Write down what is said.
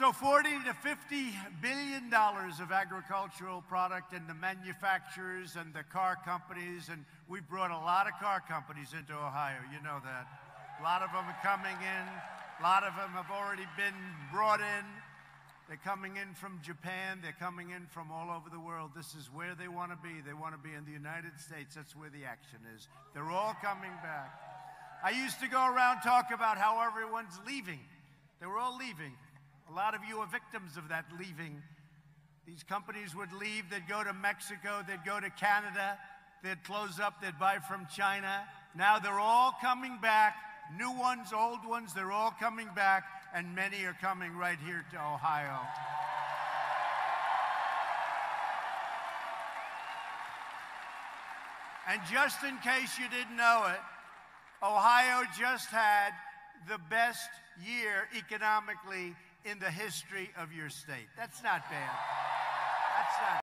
So 40 to 50 billion dollars of agricultural product and the manufacturers and the car companies, and we brought a lot of car companies into Ohio. You know that. A lot of them are coming in. A lot of them have already been brought in. They're coming in from Japan. They're coming in from all over the world. This is where they want to be. They want to be in the United States. That's where the action is. They're all coming back. I used to go around talk about how everyone's leaving. They were all leaving. A lot of you are victims of that leaving. These companies would leave, they'd go to Mexico, they'd go to Canada, they'd close up, they'd buy from China. Now they're all coming back, new ones, old ones, they're all coming back, and many are coming right here to Ohio. And just in case you didn't know it, Ohio just had the best year economically in the history of your state. That's not bad. That's not